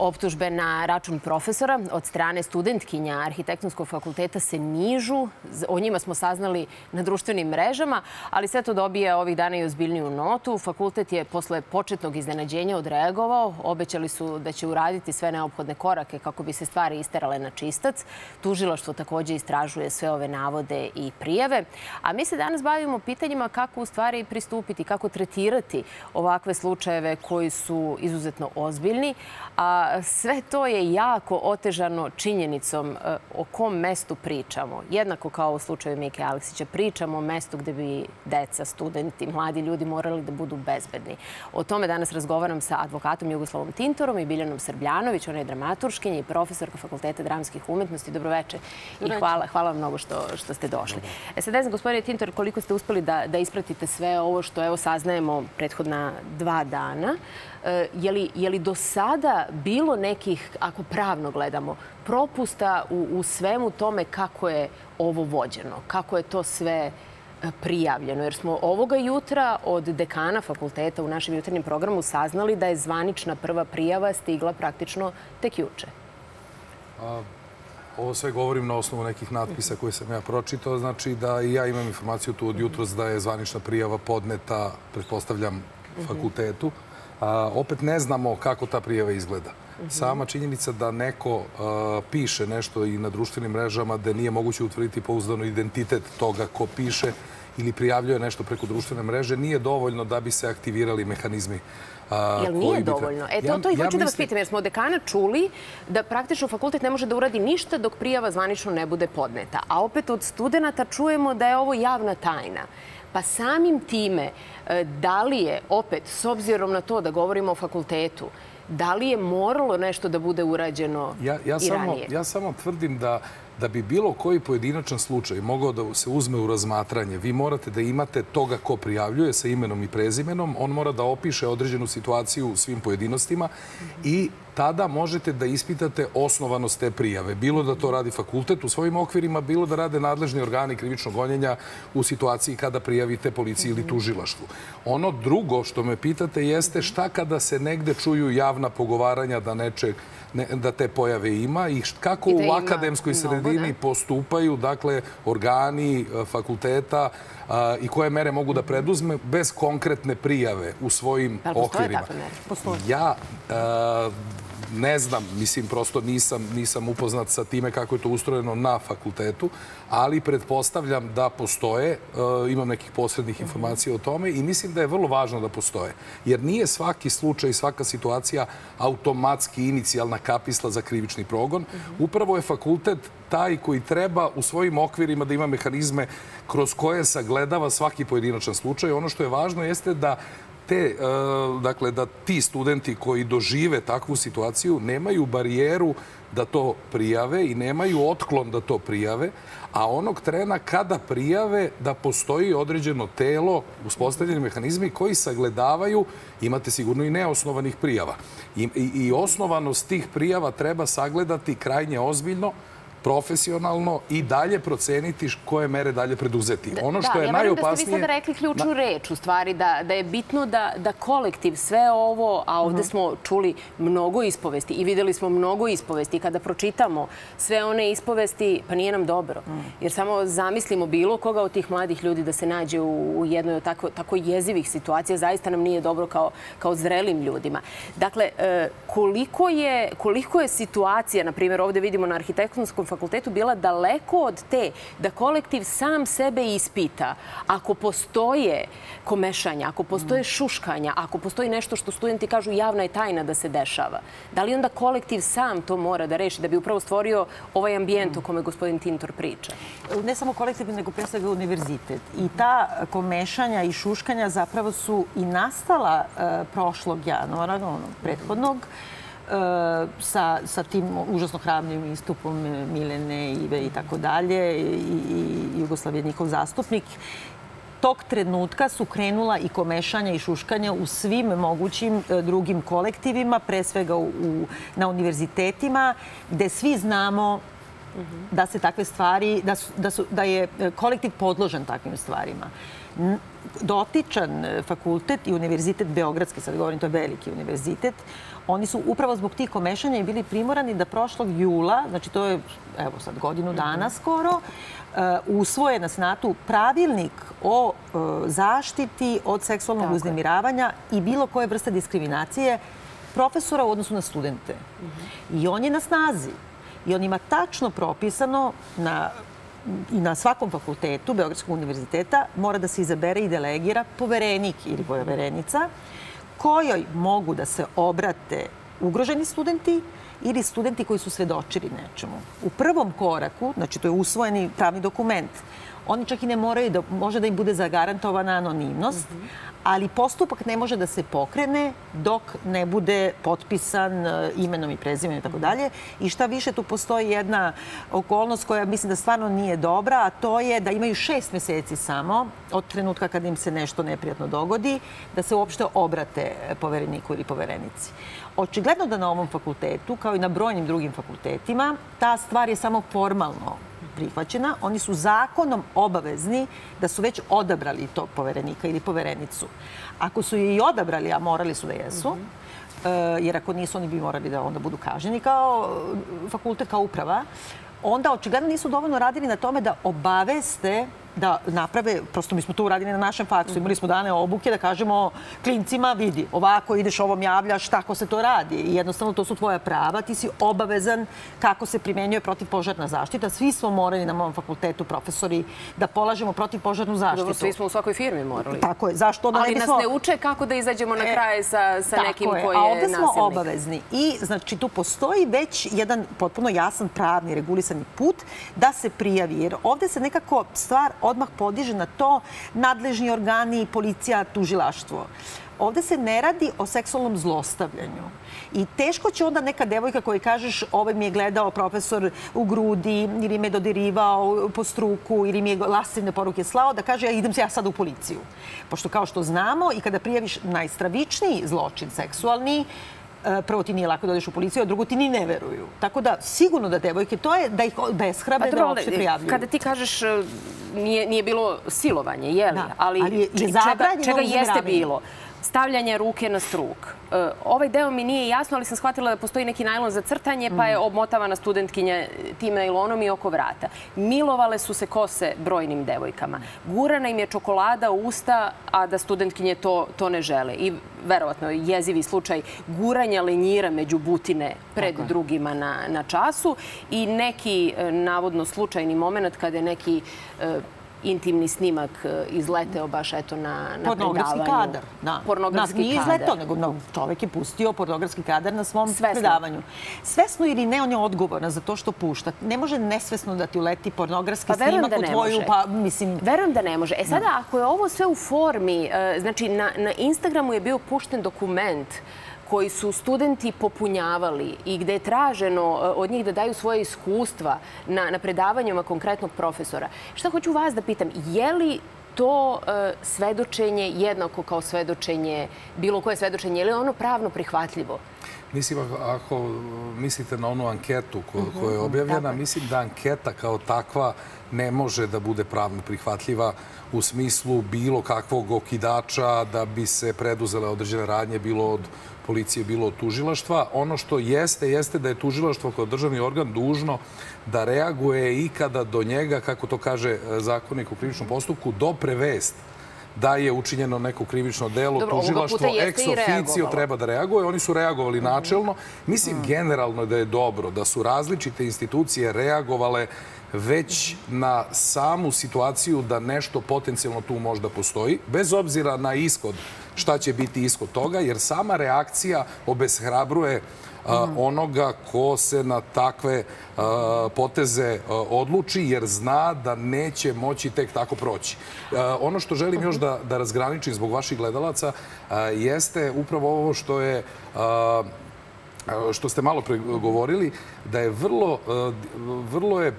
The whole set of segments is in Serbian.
Optužbe na račun profesora od strane studentkinja Arhitektonskog fakulteta se nižu. O njima smo saznali na društvenim mrežama, ali sve to dobije ovih dana i ozbiljniju notu. Fakultet je posle početnog iznenađenja odreagovao. Obećali su da će uraditi sve neophodne korake kako bi se stvari isterale na čistac. Tužilaštvo takođe istražuje sve ove navode i prijave. A mi se danas bavimo pitanjima kako u stvari pristupiti, kako tretirati ovakve slučajeve koji su izuzetno ozbiljni. A sve to je jako otežano činjenicom e, o kom mestu pričamo. Jednako kao u slučaju Mike Aleksića, pričamo o mestu gde bi deca, studenti, mladi ljudi morali da budu bezbedni. O tome danas razgovaram sa advokatom Jugoslavom Tintorom i Biljanom Srbljanović. Ona je dramaturškinja i profesorka Fakulteta dramskih umetnosti. Dobroveče i hvala, hvala vam mnogo što, što ste došli. E sad ne znam, gospodine Tintor, koliko ste uspeli da, da ispratite sve ovo što evo saznajemo prethodna dva dana. E, je li, je li do sada bilo nekih, ako pravno gledamo, propusta u, u svemu tome kako je ovo vođeno, kako je to sve e, prijavljeno. Jer smo ovoga jutra od dekana fakulteta u našem jutarnjem programu saznali da je zvanična prva prijava stigla praktično tek juče. A, ovo sve govorim na osnovu nekih natpisa koje sam ja pročitao. Znači da i ja imam informaciju tu od jutros da je zvanična prijava podneta, pretpostavljam, fakultetu. Mm -hmm a, opet ne znamo kako ta prijava izgleda. Sama činjenica da neko piše nešto i na društvenim mrežama da nije moguće utvrditi pouzdano identitet toga ko piše ili prijavljuje nešto preko društvene mreže, nije dovoljno da bi se aktivirali mehanizmi A, Jel nije dovoljno? E, to, to i hoću da vas pitam, jer smo od dekana čuli da praktično fakultet ne može da uradi ništa dok prijava zvanično ne bude podneta. A opet od studenta čujemo da je ovo javna tajna. Pa samim time, e, da li je, opet, s obzirom na to da govorimo o fakultetu, da li je moralo nešto da bude urađeno ja, ja i samo, ranije? Ja samo tvrdim da da bi bilo koji pojedinačan slučaj mogao da se uzme u razmatranje, vi morate da imate toga ko prijavljuje sa imenom i prezimenom, on mora da opiše određenu situaciju u svim pojedinostima i tada možete da ispitate osnovanost te prijave. Bilo da to radi fakultet u svojim okvirima, bilo da rade nadležni organi krivičnog gonjenja u situaciji kada prijavite policiji ili tužilaštvu. Ono drugo što me pitate jeste šta kada se negde čuju javna pogovaranja da nečeg ne, da te pojave ima i kako da u akademskoj sredini postupaju dakle organi e, fakulteta a, i koje mere mogu da preduzme bez konkretne prijave u svojim okvirima. Ja a, ne znam, mislim, prosto nisam, nisam upoznat sa time kako je to ustrojeno na fakultetu, ali pretpostavljam da postoje, uh, imam nekih posrednih informacija o tome i mislim da je vrlo važno da postoje. Jer nije svaki slučaj, svaka situacija automatski inicijalna kapisla za krivični progon. Upravo je fakultet taj koji treba u svojim okvirima da ima mehanizme kroz koje sagledava svaki pojedinačan slučaj. Ono što je važno jeste da te, e, dakle, da ti studenti koji dožive takvu situaciju nemaju barijeru da to prijave i nemaju otklon da to prijave, a onog trena kada prijave da postoji određeno telo, uspostavljeni mehanizmi koji sagledavaju, imate sigurno i neosnovanih prijava. I, i, i osnovanost tih prijava treba sagledati krajnje ozbiljno, profesionalno i dalje proceniti koje mere dalje preduzeti. Da, ono što da, je ja najopasnije... Da, ste vi sada rekli ključnu reč, u stvari, da, da je bitno da, da kolektiv sve ovo, a ovde mhm. smo čuli mnogo ispovesti i videli smo mnogo ispovesti i kada pročitamo sve one ispovesti, pa nije nam dobro. Mhm. Jer samo zamislimo bilo koga od tih mladih ljudi da se nađe u, u jednoj od tako, tako jezivih situacija, zaista nam nije dobro kao, kao zrelim ljudima. Dakle, e, koliko je, koliko je situacija, na primjer, ovde vidimo na arhitektonskom fakultetu bila daleko od te da kolektiv sam sebe ispita. Ako postoje komešanja, ako postoje šuškanja, ako postoji nešto što studenti kažu javna je tajna da se dešava, da li onda kolektiv sam to mora da reši da bi upravo stvorio ovaj ambijent o kome gospodin Tintor priča? Ne samo kolektiv, nego pre svega univerzitet. I ta komešanja i šuškanja zapravo su i nastala uh, prošlog januara, prethodnog, mm sa, sa tim užasno hrabrim istupom Milene, Ive i tako dalje i, Jugoslav je njihov zastupnik. Tog trenutka su krenula i komešanja i šuškanja u svim mogućim e, drugim kolektivima, pre svega u, na univerzitetima, gde svi znamo da se takve stvari, da, su, da, su, da je kolektiv podložen takvim stvarima. dotičan e, fakultet i univerzitet Beogradski, sad govorim, to je veliki univerzitet, oni su upravo zbog tih komešanja i bili primorani da prošlog jula, znači to je evo sad godinu dana mhm. skoro, e, usvoje na snatu pravilnik o e, zaštiti od seksualnog uznemiravanja i bilo koje vrste diskriminacije profesora u odnosu na studente. Mhm. I on je na snazi. I on ima tačno propisano na i na svakom fakultetu Beogradskog univerziteta mora da se izabere i delegira poverenik ili poverenica kojoj mogu da se obrate ugroženi studenti ili studenti koji su svedočili nečemu. U prvom koraku, znači to je usvojeni pravni dokument, oni čak i ne moraju da, može da im bude zagarantovana anonimnost, mm -hmm ali postupak ne može da se pokrene dok ne bude potpisan e, imenom i prezimenom i tako dalje. I šta više, tu postoji jedna okolnost koja mislim da stvarno nije dobra, a to je da imaju šest meseci samo od trenutka kada im se nešto neprijatno dogodi, da se uopšte obrate povereniku ili poverenici. Očigledno da na ovom fakultetu, kao i na brojnim drugim fakultetima, ta stvar je samo formalno prihvaćena, oni su zakonom obavezni da su već odabrali to poverenika ili poverenicu. Ako su je i odabrali, a morali su da jesu, mm -hmm. jer ako nisu, oni bi morali da onda budu kaženi kao fakultet, kao uprava, onda očigledno nisu dovoljno radili na tome da obaveste da naprave, prosto mi smo to uradili na našem faksu, imali smo dane obuke da kažemo klincima, vidi, ovako ideš ovom javljaš, tako se to radi. I jednostavno to su tvoja prava, ti si obavezan kako se primenjuje protivpožarna zaštita. Svi smo morali na mom fakultetu, profesori, da polažemo protivpožarnu zaštitu. Dobro, svi smo u svakoj firmi morali. Tako je, zašto onda Ali ne bismo... nas ne uče kako da izađemo na e, kraj sa, sa nekim je. koji je nasilnik. A ovde smo obavezni. I znači tu postoji već jedan potpuno jasan pravni regulisani put da se prijavi. Jer ovde se nekako stvar odmah podiže na to nadležni organi, policija, tužilaštvo. Ovde se ne radi o seksualnom zlostavljanju. I teško će onda neka devojka koja kažeš ovaj mi je gledao profesor u grudi ili me dodirivao po struku ili mi je lasivne poruke slao da kaže ja idem se ja sad u policiju. Pošto kao što znamo i kada prijaviš najstravičniji zločin seksualni, prvo ti nije lako da odeš u policiju, a drugo ti ni ne veruju. Tako da sigurno da devojke, to je da ih beshrabre pa, da uopšte prijavljuju. Kada ti kažeš e, nije, nije bilo silovanje, je li? Da, ali, ali je, je čega, čega jeste bilo? Stavljanje ruke na struk. E, ovaj deo mi nije jasno, ali sam shvatila da postoji neki najlon za crtanje, pa je mhm. obmotavana studentkinja tim najlonom i oko vrata. Milovale su se kose brojnim devojkama. Gurana im je čokolada u usta, a da studentkinje to, to ne žele. I verovatno jezivi slučaj guranja lenjira među butine pred drugima na, na času i neki e, navodno slučajni moment kada je neki e, intimni snimak e, izleteo baš eto na, na pornografski predavanju. kadar, da. Pornografski Nas nije izleteo, nego no, čovek je pustio pornografski kadar na svom Svesno. predavanju. Svesno ili ne, on je odgovoran za to što pušta. Ne može nesvesno da ti uleti pornografski pa, snimak da u tvoju, može. pa mislim... Verujem da ne može. E sada, da. ako je ovo sve u formi, e, znači na, na Instagramu je bio pušten dokument koji su studenti popunjavali i gde je traženo e, od njih da daju svoje iskustva na, na predavanjima konkretnog profesora. Šta hoću vas da pitam, je li to e, svedočenje jednako kao svedočenje, bilo koje svedočenje, je li ono pravno prihvatljivo? Mislim, ako mislite na onu anketu ko, mhm, koja je objavljena, mislim da anketa kao takva ne može da bude pravno prihvatljiva u smislu bilo kakvog okidača da bi se preduzele određene radnje, bilo od policije, bilo od tužilaštva. Ono što jeste, jeste da je tužilaštvo kao državni organ dužno da reaguje i kada do njega, kako to kaže e, zakonnik u krivičnom postupku, dopre vest da je učinjeno neko krivično delo, Dobro, tužilaštvo ex officio treba da reaguje. Oni su reagovali načelno. Mislim mm. generalno da je dobro da su različite institucije reagovale već na samu situaciju da nešto potencijalno tu možda postoji, bez obzira na ishod, šta će biti ishod toga, jer sama reakcija obeshrabruje onoga ko se na takve poteze odluči, jer zna da neće moći tek tako proći. Ono što želim još da, da razgraničim zbog vaših gledalaca jeste upravo ovo što je što ste malo pregovorili, da je vrlo, vrlo je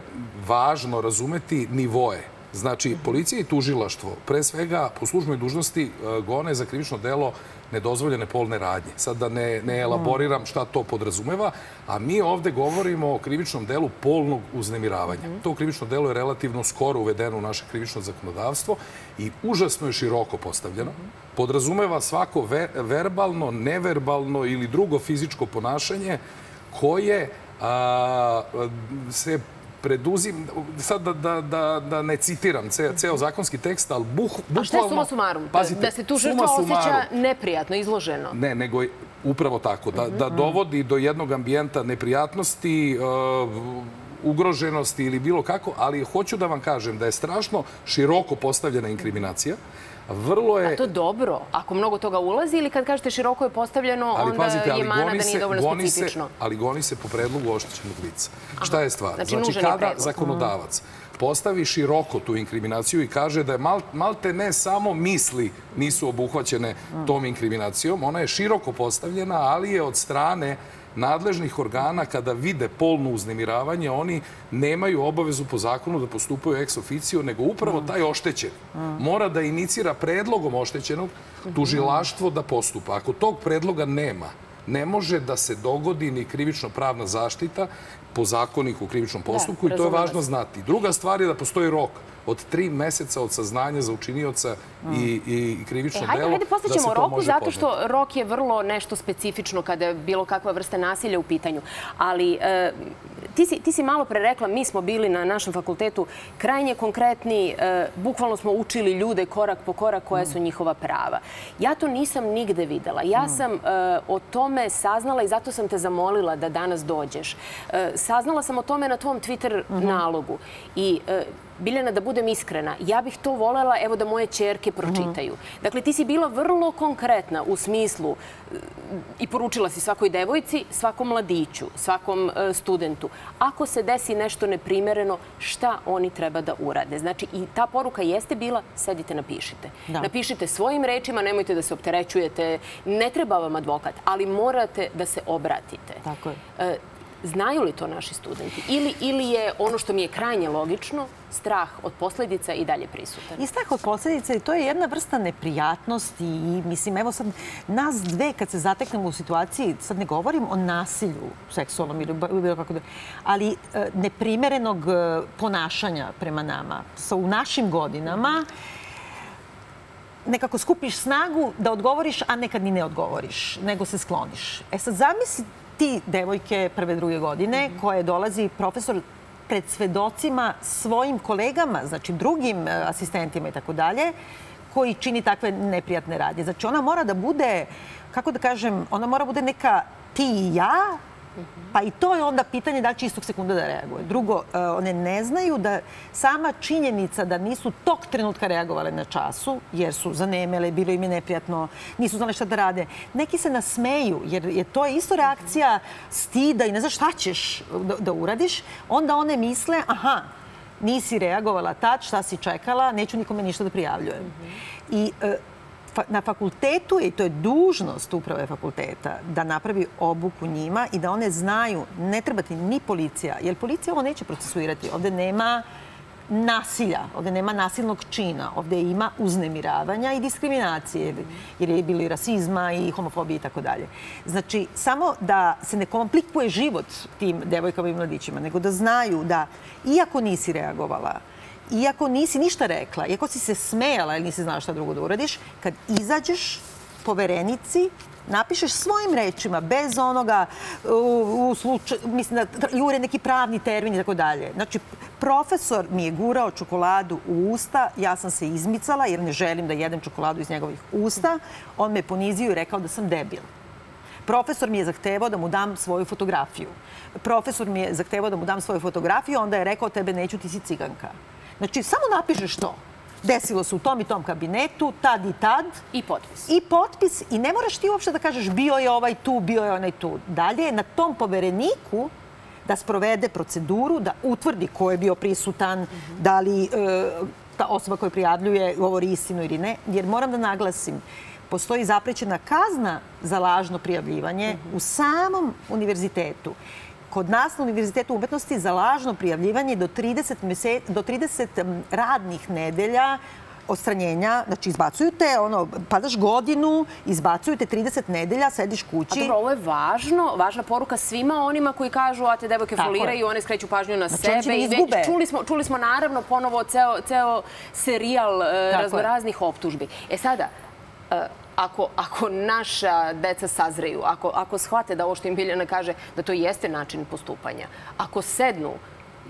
važno razumeti nivoje Znači, policija i tužilaštvo, pre svega po službenoj dužnosti, e, gone za krivično delo nedozvoljene polne radnje. Sad da ne, ne elaboriram šta to podrazumeva, a mi ovde govorimo o krivičnom delu polnog uznemiravanja. To krivično delo je relativno skoro uvedeno u naše krivično zakonodavstvo i užasno je široko postavljeno. Podrazumeva svako verbalno, neverbalno ili drugo fizičko ponašanje koje a, se preduzim, sad da, da, da, da ne citiram ce, ceo zakonski tekst, ali buh, bukvalno... A šta je suma sumarum? Pazite, da se tu žrtva osjeća neprijatno, izloženo? Ne, nego upravo tako. Da, da dovodi do jednog ambijenta neprijatnosti, uh, ugroženosti ili bilo kako, ali hoću da vam kažem da je strašno široko postavljena inkriminacija. Vrlo je... A to dobro? Ako mnogo toga ulazi ili kad kažete široko je postavljeno, ali, onda pazite, je mana da nije dovoljno goni specifično? Se, ali goni se po predlogu oštećenog lica. Aha. Šta je stvar? Znači, znači kada zakonodavac postavi široko tu inkriminaciju i kaže da je mal, malte ne samo misli nisu obuhvaćene tom inkriminacijom, ona je široko postavljena, ali je od strane nadležnih organa kada vide polno uznemiravanje, oni nemaju obavezu po zakonu da postupaju ex officio, nego upravo taj oštećen mora da inicira predlogom oštećenog tužilaštvo da postupa. Ako tog predloga nema, ne može da se dogodi ni krivično-pravna zaštita po zakoniku u krivičnom da, postupku i to je važno znati. Druga stvar je da postoji rok od tri meseca od saznanja za učinioca i, i krivično e, hajde, delo, hajde da se to roku, zato što rok je vrlo nešto specifično kada je bilo kakva vrsta nasilja u pitanju. Ali e, ti, si, ti si malo pre rekla, mi smo bili na našem fakultetu krajnje konkretni, e, bukvalno smo učili ljude korak po korak koja su njihova prava. Ja to nisam nigde videla. Ja sam e, o tome saznala i zato sam te zamolila da danas dođeš. E, saznala sam o tome na tvom Twitter nalogu. I Biljana, da budem iskrena, ja bih to volela, evo da moje čerke pročitaju. Dakle, ti si bila vrlo konkretna u smislu i poručila si svakoj devojci, svakom mladiću, svakom e, studentu. Ako se desi nešto neprimereno, šta oni treba da urade? Znači, i ta poruka jeste bila, sedite, napišite. Da. Napišite svojim rečima, nemojte da se opterećujete, ne treba vam advokat, ali morate da se obratite. Tako je. Znaju li to naši studenti? Ili, ili je ono što mi je krajnje logično, strah od posledica i dalje prisutan? I strah od posledica i to je jedna vrsta neprijatnosti i mislim, evo sad, nas dve kad se zateknemo u situaciji, sad ne govorim o nasilju seksualnom ili bilo kako da, ali e, neprimerenog e, ponašanja prema nama. Sa u našim godinama nekako skupiš snagu da odgovoriš, a nekad ni ne odgovoriš, nego se skloniš. E sad zamisli ti devojke prve, druge godine, mm -hmm. koje dolazi profesor pred svedocima svojim kolegama, znači drugim e, asistentima i tako dalje, koji čini takve neprijatne radnje. Znači ona mora da bude, kako da kažem, ona mora da bude neka ti i ja, Pa i to je onda pitanje da će istog sekunda da reaguje. Drugo, e, one ne znaju da sama činjenica da nisu tog trenutka reagovale na času, jer su zanemele, bilo im je neprijatno, nisu znali šta da rade. Neki se nasmeju, jer je to isto reakcija stida i ne znaš šta ćeš da, da uradiš. Onda one misle, aha, nisi reagovala tad, šta si čekala, neću nikome ništa da prijavljujem. I e, na fakultetu je, i to je dužnost uprave fakulteta, da napravi obuku njima i da one znaju, ne treba ti ni policija, jer policija ovo neće procesuirati. Ovde nema nasilja, ovde nema nasilnog čina, ovde ima uznemiravanja i diskriminacije, jer je bilo i rasizma i homofobije i tako dalje. Znači, samo da se ne komplikuje život tim devojkama i mladićima, nego da znaju da, iako nisi reagovala, iako nisi ništa rekla, iako si se smejala ili nisi znala šta drugo da uradiš, kad izađeš poverenici, napišeš svojim rečima, bez onoga u, u slučaju, mislim da jure neki pravni termin i tako dalje. Znači, profesor mi je gurao čokoladu u usta, ja sam se izmicala jer ne želim da jedem čokoladu iz njegovih usta. On me ponizio i rekao da sam debil. Profesor mi je zahtevao da mu dam svoju fotografiju. Profesor mi je zahtevao da mu dam svoju fotografiju, onda je rekao tebe neću, ti si ciganka. Znači, samo napišeš to. Desilo se u tom i tom kabinetu, tad i tad. I potpis. I potpis. I ne moraš ti uopšte da kažeš bio je ovaj tu, bio je onaj tu. Dalje je na tom povereniku da sprovede proceduru, da utvrdi ko je bio prisutan, mm -hmm. da li e, ta osoba koja prijavljuje govori istinu ili ne. Jer moram da naglasim, postoji zaprećena kazna za lažno prijavljivanje mm -hmm. u samom univerzitetu kod nas na Univerzitetu umetnosti za lažno prijavljivanje do 30, mese, do 30 radnih nedelja ostranjenja, znači izbacuju te, ono, padaš godinu, izbacuju te 30 nedelja, sediš kući. A dobro, ovo je važno, važna poruka svima onima koji kažu, a te devojke foliraju, one skreću pažnju na znači, sebe. I već, čuli, smo, čuli smo naravno ponovo ceo, ceo serijal e, raznoraznih optužbi. E sada, e, ako, ako naša deca sazreju, ako, ako shvate da ovo što im Biljana kaže, da to jeste način postupanja, ako sednu,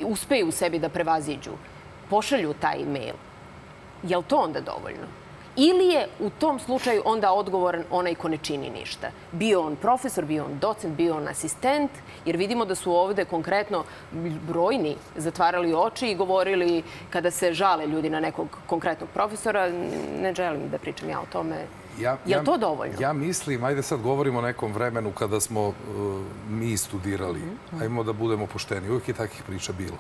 uspeju u sebi da prevaziđu, pošalju taj e-mail, je li to onda dovoljno? Ili je u tom slučaju onda odgovoran onaj ko ne čini ništa? Bio on profesor, bio on docent, bio on asistent, jer vidimo da su ovde konkretno brojni zatvarali oči i govorili kada se žale ljudi na nekog konkretnog profesora. Ne želim da pričam ja o tome. Ja, je li to dovoljno? Ja mislim, ajde sad govorimo o nekom vremenu kada smo uh, mi studirali. Mm -hmm. Ajmo da budemo pošteni. Uvijek je takih priča bilo.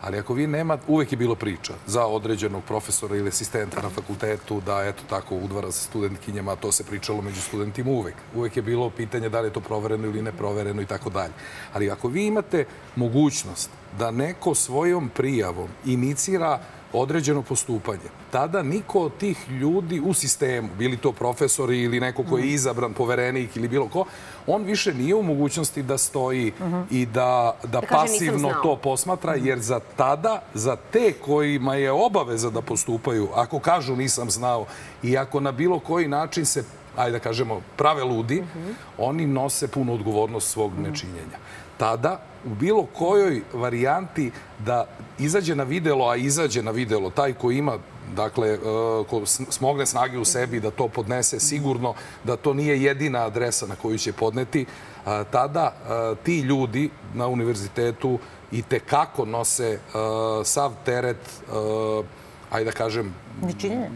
Ali ako vi nema, uvek je bilo priča za određenog profesora ili asistenta na fakultetu da eto tako udvara sa studentkinjama, to se pričalo među studentima uvek. Uvek je bilo pitanje da li je to provereno ili neprovereno i tako dalje. Ali ako vi imate mogućnost da neko svojom prijavom inicira određeno postupanje. Tada niko od tih ljudi u sistemu, bili to profesori ili neko ko je mhm. izabran, poverenik ili bilo ko, on više nije u mogućnosti da stoji uh mhm. -huh. i da, da, da pasivno to posmatra, mhm. jer za tada, za te kojima je obaveza da postupaju, ako kažu nisam znao i ako na bilo koji način se ajde da kažemo, prave ludi, uh -huh. oni nose punu odgovornost svog nečinjenja. Tada u bilo kojoj varijanti da izađe na videlo, a izađe na videlo. Taj ko ima dakle, e, ko smogne snage u sebi da to podnese sigurno, da to nije jedina adresa na koju će podneti, tada e, ti ljudi na univerzitetu i tekako nose e, sav teret, ajde da kažem, Nečinjenja.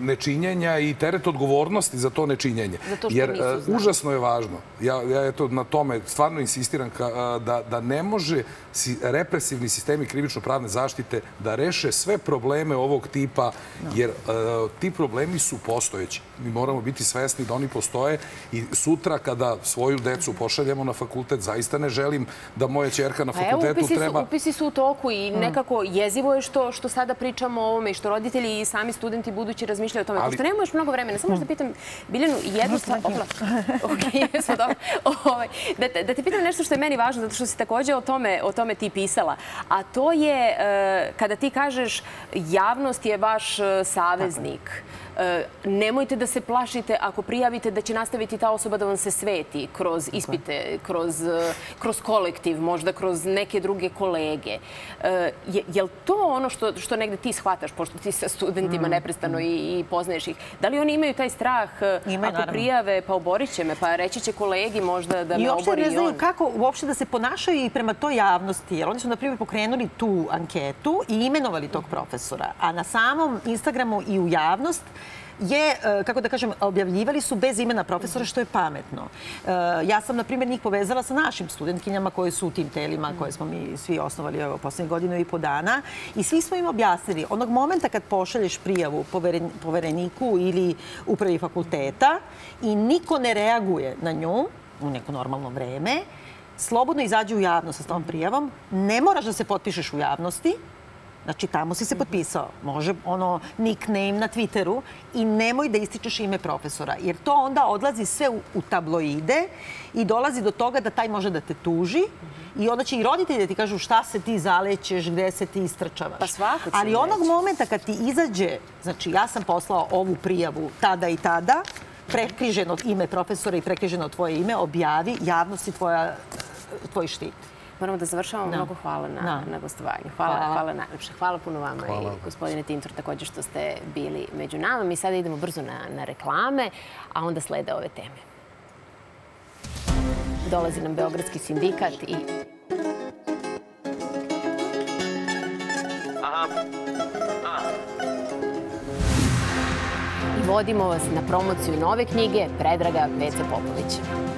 Nečinjenja i teret odgovornosti za to nečinjenje. Zato što Jer uh, užasno je važno. Ja, ja eto na tome stvarno insistiram ka, uh, da, da ne može si, represivni sistemi krivično-pravne zaštite da reše sve probleme ovog tipa, no. jer uh, ti problemi su postojeći. Mi moramo biti svesni da oni postoje i sutra kada svoju decu pošaljemo na fakultet, zaista ne želim da moja čerka na fakultetu evo, upisi treba... Su, upisi su u toku i mm. nekako jezivo je što, što sada pričamo o ovome i što roditelji i sami studenti budući razmišljaju o tome. Ali... Pošto nemamo još mnogo vremena, samo da pitam Biljanu jednu stvar... Opla. ok, smo dobro. Ovaj, da, da te pitam nešto što je meni važno, zato što si takođe o tome, o tome ti pisala. A to je uh, kada ti kažeš javnost je vaš uh, saveznik. Tako nemojte da se plašite ako prijavite da će nastaviti ta osoba da vam se sveti kroz ispite, kroz, e, kroz kolektiv, možda kroz neke druge kolege. E, je, je li to ono što, što negde ti shvataš, pošto ti sa studentima mm. neprestano i, i poznaješ ih? Da li oni imaju taj strah ako naravno. prijave, pa oborit će me, pa reći će kolegi možda da me obori i on? I uopšte ne znaju kako uopšte da se ponašaju i prema toj javnosti. Jer oni su, na primjer, pokrenuli tu anketu i imenovali tog profesora. A na samom Instagramu i u javnost je, e, kako da kažem, objavljivali su bez imena profesora, što je pametno. E, ja sam, na primjer, njih povezala sa našim studentkinjama koje su u tim telima koje smo mi svi osnovali evo, poslednje godinu i po dana i svi smo im objasnili, onog momenta kad pošalješ prijavu povereniku ili upravi fakulteta i niko ne reaguje na nju u neko normalno vreme, slobodno izađe u javnost sa tom prijavom, ne moraš da se potpišeš u javnosti, Znači, tamo si se potpisao. Može ono nickname na Twitteru i nemoj da ističeš ime profesora. Jer to onda odlazi sve u, u tabloide i dolazi do toga da taj može da te tuži i onda će i roditelji da ti kažu šta se ti zalećeš, gde se ti istrčavaš. Pa svako Ali onog momenta kad ti izađe, znači ja sam poslao ovu prijavu tada i tada, prekriženo ime profesora i prekriženo tvoje ime, objavi javnosti tvoja, tvoj štit. Moramo da završavamo. No. Mnogo hvala na, no. na gostovanju. Hvala, hvala, hvala najlepše. Hvala puno vama hvala. i gospodine Tintor također što ste bili među nama. Mi sada idemo brzo na, na reklame, a onda slede ove teme. Dolazi nam Beogradski sindikat i... Aha. Aha. I vodimo vas na promociju nove knjige Predraga Pece Popovića.